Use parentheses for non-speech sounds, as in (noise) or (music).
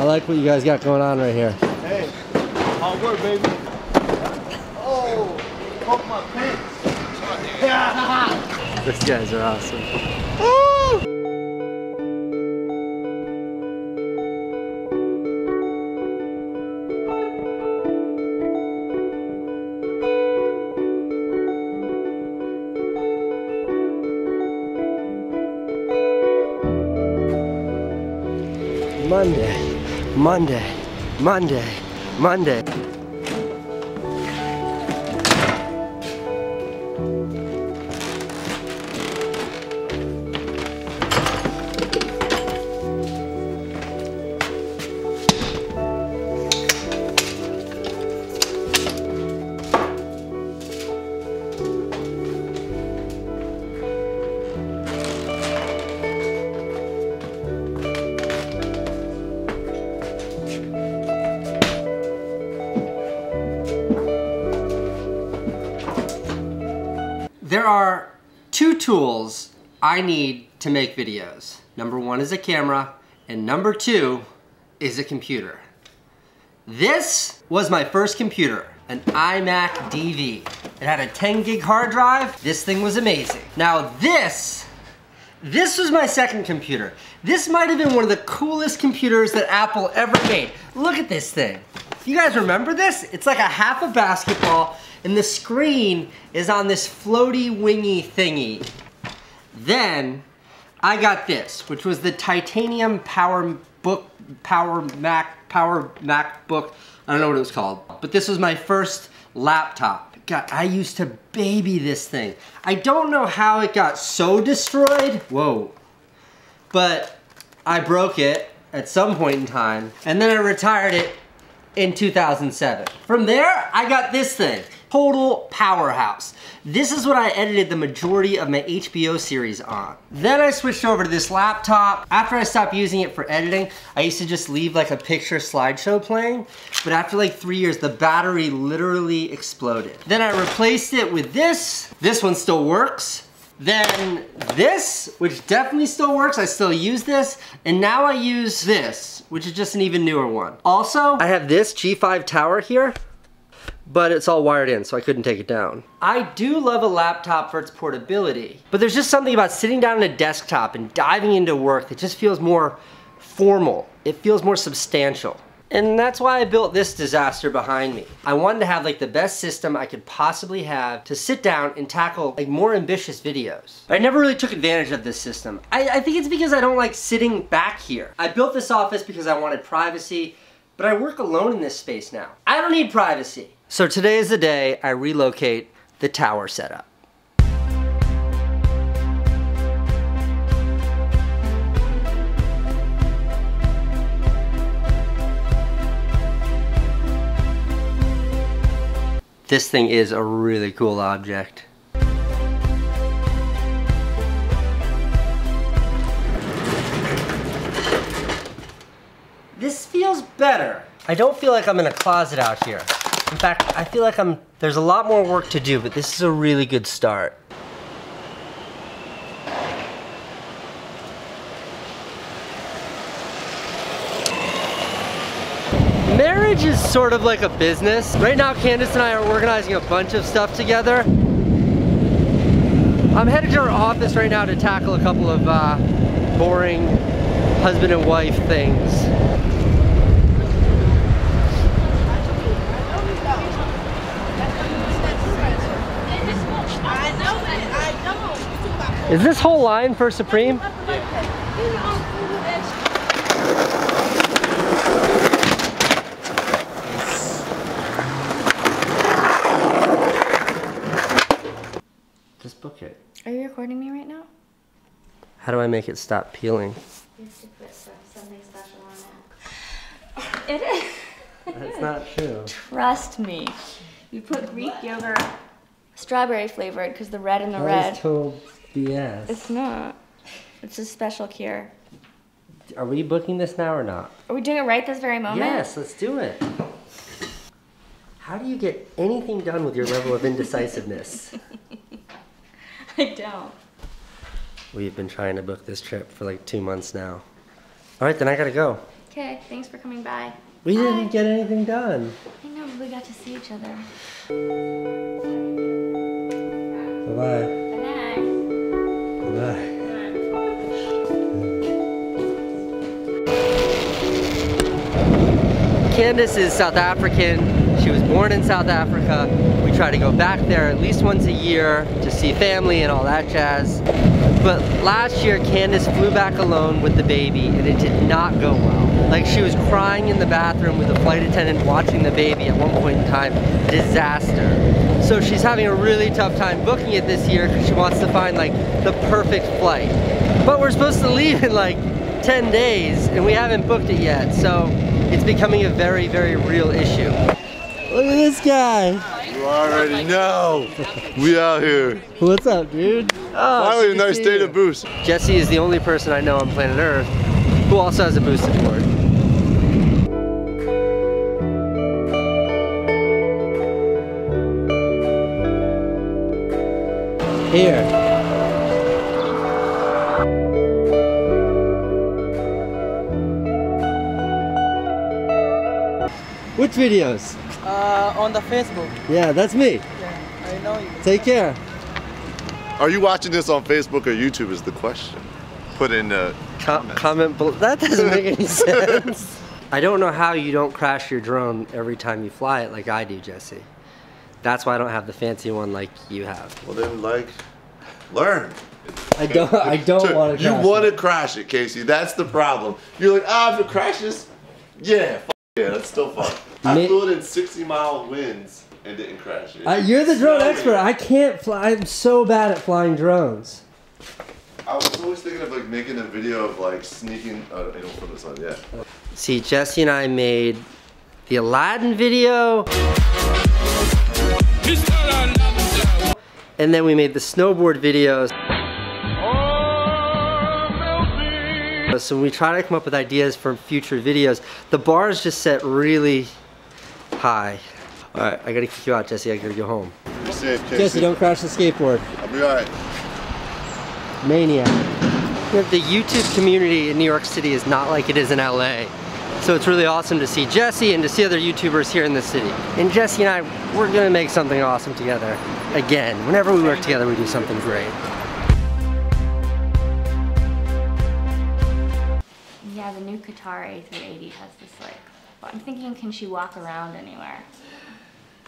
I like what you guys got going on right here. Hey, hard work, baby. Oh, poke my pants. (laughs) These guys are awesome. Monday, Monday, Monday, Monday. There are two tools I need to make videos. Number one is a camera, and number two is a computer. This was my first computer, an iMac DV. It had a 10 gig hard drive. This thing was amazing. Now this, this was my second computer. This might have been one of the coolest computers that Apple ever made. Look at this thing. You guys remember this? It's like a half a basketball and the screen is on this floaty wingy thingy. Then I got this, which was the titanium power book, power Mac, power MacBook. I don't know what it was called, but this was my first laptop. God, I used to baby this thing. I don't know how it got so destroyed. Whoa. But I broke it at some point in time, and then I retired it in 2007. From there, I got this thing total powerhouse. This is what I edited the majority of my HBO series on. Then I switched over to this laptop. After I stopped using it for editing, I used to just leave like a picture slideshow playing, but after like three years, the battery literally exploded. Then I replaced it with this. This one still works. Then this, which definitely still works, I still use this. And now I use this, which is just an even newer one. Also, I have this G5 tower here but it's all wired in, so I couldn't take it down. I do love a laptop for its portability, but there's just something about sitting down at a desktop and diving into work that just feels more formal. It feels more substantial. And that's why I built this disaster behind me. I wanted to have like the best system I could possibly have to sit down and tackle like more ambitious videos. I never really took advantage of this system. I, I think it's because I don't like sitting back here. I built this office because I wanted privacy, but I work alone in this space now. I don't need privacy. So today is the day I relocate the tower setup. This thing is a really cool object. This feels better. I don't feel like I'm in a closet out here. In fact, I feel like I'm, there's a lot more work to do, but this is a really good start. Marriage is sort of like a business. Right now, Candace and I are organizing a bunch of stuff together. I'm headed to our office right now to tackle a couple of uh, boring husband and wife things. Is this whole line for Supreme? Just book it. Are you recording me right now? How do I make it stop peeling? You have to put something special on it. (laughs) It is. That's not true. Trust me. You put Greek yogurt, strawberry flavored, because the red and the That red. is total BS. It's not. It's a special cure. Are we booking this now or not? Are we doing it right this very moment? Yes, let's do it. How do you get anything done with your level of (laughs) indecisiveness? I don't. We've been trying to book this trip for like two months now. All right, then I gotta go. Okay, thanks for coming by. We Bye. didn't get anything done. I know, but we got to see each other. Bye-bye. Bye. Bye. Candace is South African. She was born in South Africa. Try to go back there at least once a year to see family and all that jazz. But last year, Candace flew back alone with the baby and it did not go well. Like she was crying in the bathroom with the flight attendant watching the baby at one point in time. Disaster. So she's having a really tough time booking it this year because she wants to find like the perfect flight. But we're supposed to leave in like 10 days and we haven't booked it yet. So it's becoming a very, very real issue. Look at this guy. You already know. We out here. What's up, dude? Oh, Finally, a nice see day to boost. Jesse is the only person I know on planet Earth who also has a boosted board. Here. Which videos? On the Facebook. Yeah, that's me. Yeah, I know you. Take care. Are you watching this on Facebook or YouTube is the question. Put in uh, Com- comment below. That doesn't make any (laughs) sense. I don't know how you don't crash your drone every time you fly it like I do, Jesse. That's why I don't have the fancy one like you have. Well then like, learn. I don't. I don't want to. You want to crash it, Casey. That's the problem. You're like, ah, if it crashes, yeah, f- yeah, that's still fun. I flew it in 60 mile winds and didn't crash it. Uh, you're the drone Snowing. expert. I can't fly. I'm so bad at flying drones. I was always thinking of like making a video of like sneaking. Oh, I don't put this on yet. See, Jesse and I made the Aladdin video, and then we made the snowboard videos. So when we try to come up with ideas for future videos, the bar is just set really high. All right, I gotta kick you out, Jesse. I gotta go home. Be safe, Casey. Jesse, don't crash the skateboard. I'll be alright. Maniac. The YouTube community in New York City is not like it is in LA. So it's really awesome to see Jesse and to see other YouTubers here in the city. And Jesse and I, we're gonna make something awesome together. Again, whenever we work together, we do something great. Qatar A380 has this like. I'm thinking, can she walk around anywhere?